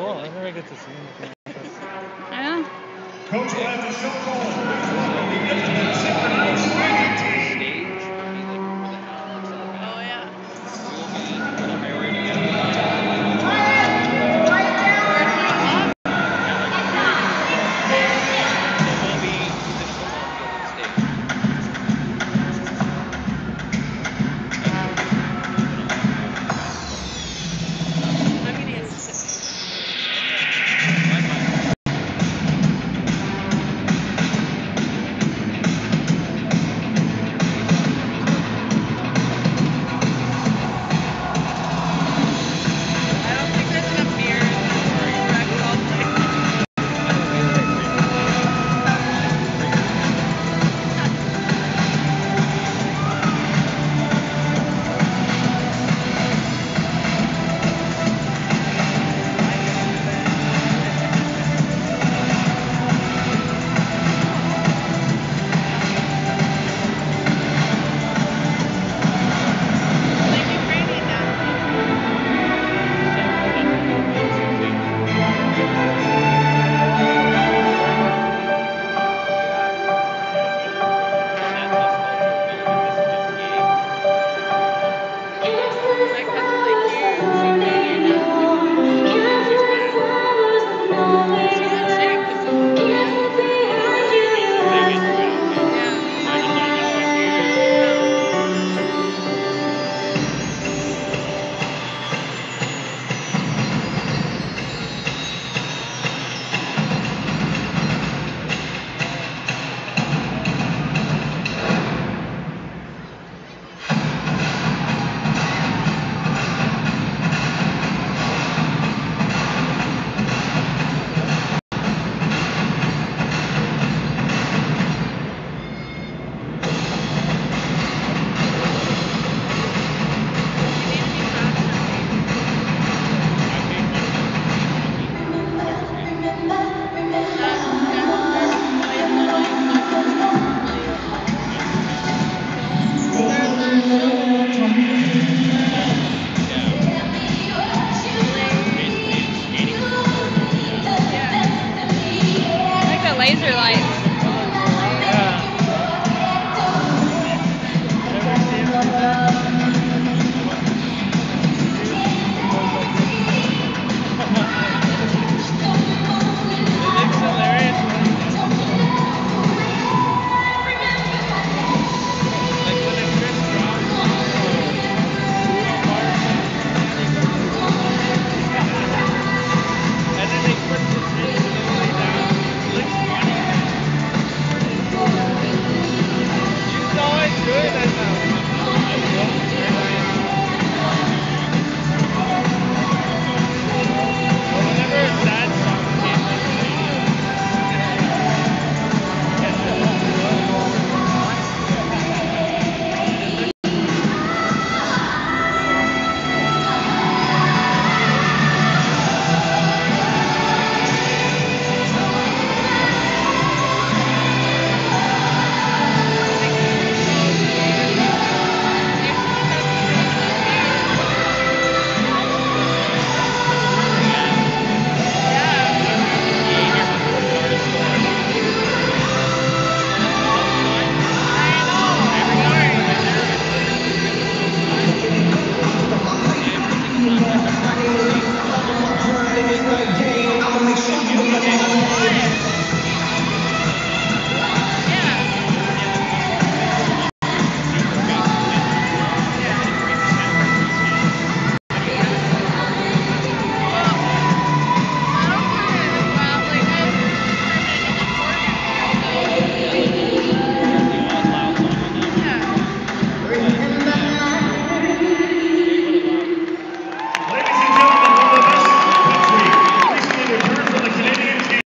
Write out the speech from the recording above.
Cool. I never get to see anything like this. I. Coach will have to show call.